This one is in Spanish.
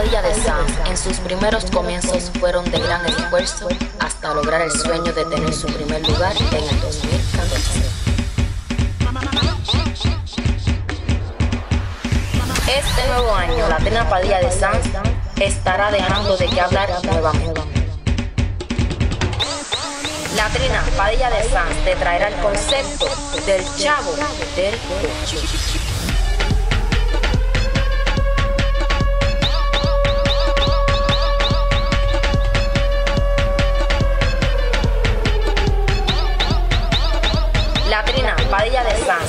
de Sam en sus primeros comienzos fueron de gran esfuerzo hasta lograr el sueño de tener su primer lugar en el 2014. Este nuevo año, la Trina Padilla de Sam estará dejando de qué hablar nuevamente. La Trina Padilla de Sanz te traerá el concepto del chavo del coche. La Trina Padilla de Sanz